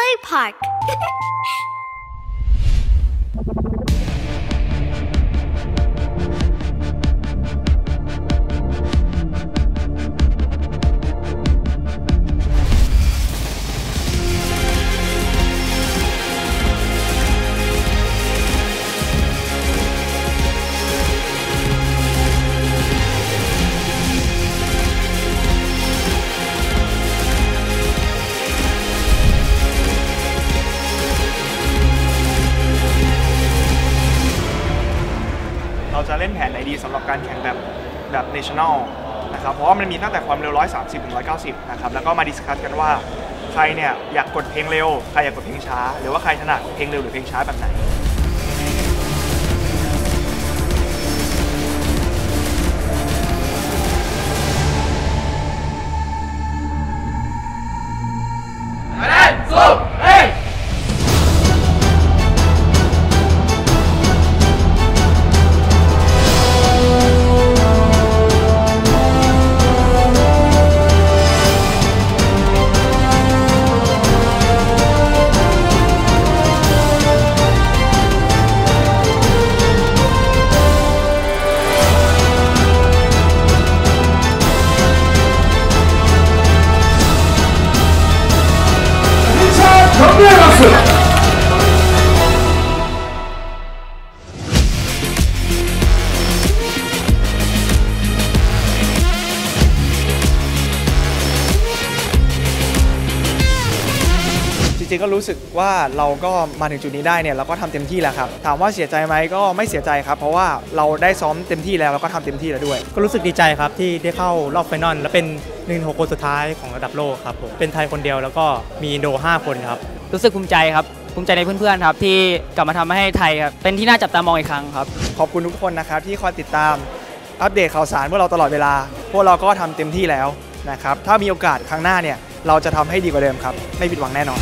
Play Park เราจะเล่นแผนไหนดีสำหรับการแข่งแบบแบบ national นะครับ เพราะว่ามันมีตั้งแต่ความเร็ว 130 ถึง 190 นะครับ แล้วก็มาดิสคัสกันว่าใครเนี่ยอยากกดเพลงเร็ว ใครอยากกดเพลงช้า หรือว่าใครถนัดเพลงเร็วหรือเพลงช้าแบบไหน ริงๆก็รู้สึกว่าเราก็มาถึงจุดนี้ได้เนี่ยเราก็ทำเต็มที่แล้วครับถามว่าเสียใจไหมก็ไม่เสียใจครับ เพราะว่าเราได้ซ้อมเต็มที่แล้วแล้วก็ทำเต็มที่แล้วด้วย ก็รู้สึกดีใจครับที่ได้เข้ารอบไฟนอลและเป็นหนึ่งหกคนสุดท้ายของระดับโลกครับผมเป็นไทยคนเดียวแล้วก็มีอินโด5คนครับรู้สึกภูมิใจครับภูมิใจในเพื่อนๆครับที่กลับมาทำให้ไทยครับเป็นที่น่าจับตามองอีกครั้งครับขอบคุณทุกคนนะครับที่คอยติดตามอัปเดตข่าวสารพวกเราตลอดเวลา พวกเราก็ทำเต็มที่แล้วนะครับถ้ามีโอกาสครั้งหน้าเนี่ยเราจะทำให้ดีกว่าเดิมครับ ไม่ผิดหวังแน่นอน